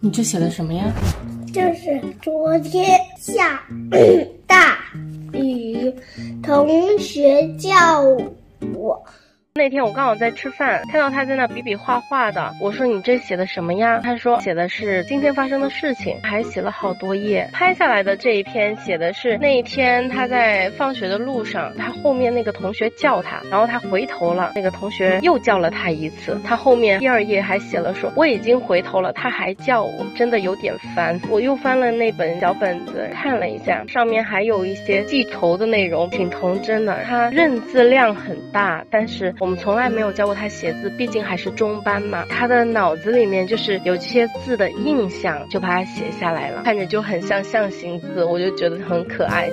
你这写的什么呀？就是昨天下大雨，同学叫我。那天我刚好在吃饭，看到他在那比比划划的。我说你这写的什么呀？他说写的是今天发生的事情，还写了好多页。拍下来的这一篇写的是那一天他在放学的路上，他后面那个同学叫他，然后他回头了，那个同学又叫了他一次。他后面第二页还写了说我已经回头了，他还叫我，真的有点烦。我又翻了那本小本子看了一下，上面还有一些记仇的内容，挺童真的。他认字量很大，但是。我们从来没有教过他写字，毕竟还是中班嘛。他的脑子里面就是有这些字的印象，就把它写下来了，看着就很像象形字，我就觉得很可爱。